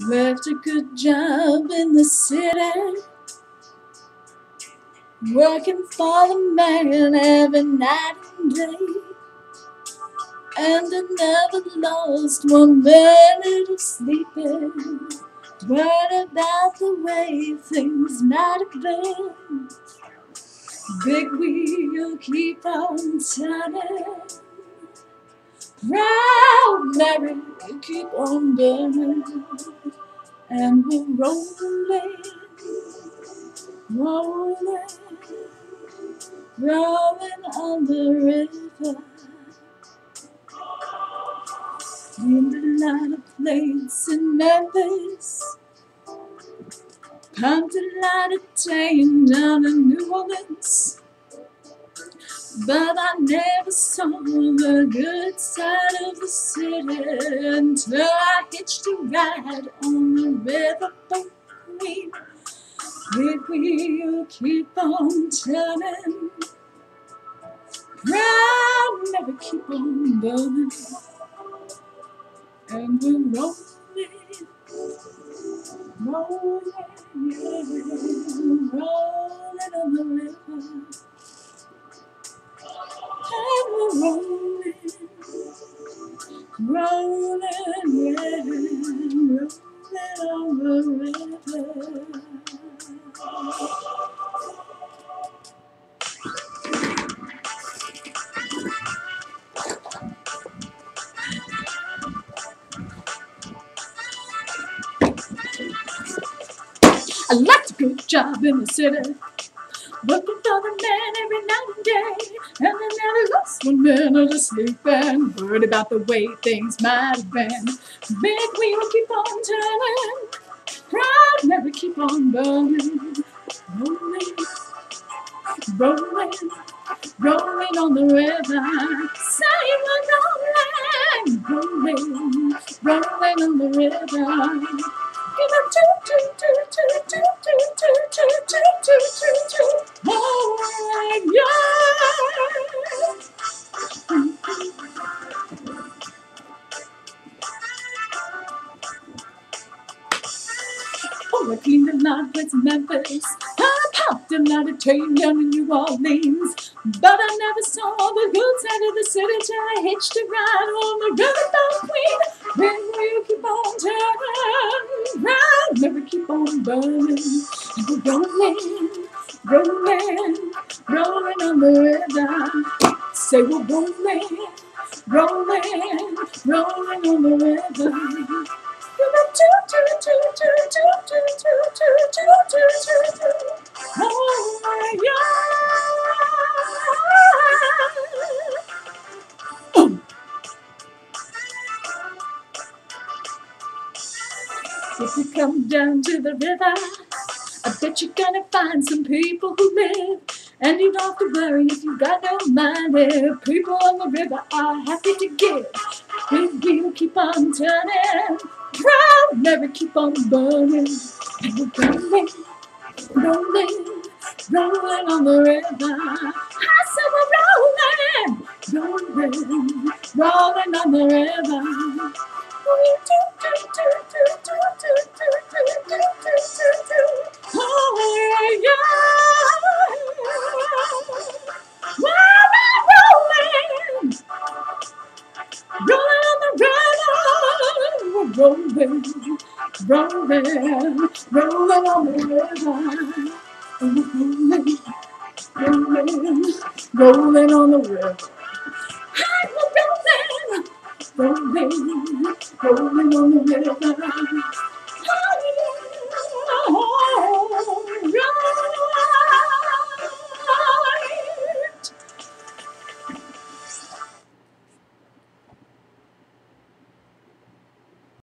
Left a good job in the city, working for the man every night and day. And I never lost one minute of sleeping. Worried about the way things might have been. Big wheel keep on turning. Proud Mary keep on burning. And we're rolling, rolling, rolling on the river. Named a lot of planes in Memphis. Pumped a lot of train down in New Orleans. But I never saw the good side of the city until I hitched a ride on the riverboat queen. Big wheel keep on turning. Proud Mary keep on burning. And we're rolling, rolling, rolling on the river. I like to good job in the city. Working for the man every night and day. And then I lost one minute of sleep and worried about the way things might have been. Big wheel keep on turning. Proud Mary keep on burning. Rolling, rolling, rolling on the river. Say we're rolling, rolling, rolling on the river. Give toot, toot, toot, toot, toot, toot, toot, toot, toot, toot, toot, I cleaned a lot with Memphis. I popped a lot train down in New Orleans. But I never saw the good side of the city till I hitched a ride on the riverboat queen. When we keep on turning, round, never keep on burning. And rolling, rolling, rolling on the river. Say we're rolling, rolling, rolling on the river. Oh my God. If you come down to the river, I bet you're gonna find some people who live. And you don't have to worry if you got no money. People on the river are happy to give. Big wheel keep on turning. Proud Mary keep on burning. And we're rolling, rolling, rolling on the river. I said we're rolling, rolling, rolling on the river. Rolling, rolling, rolling on the river, rolling, rolling, rolling on the river. We're rolling, rolling, rolling on the river.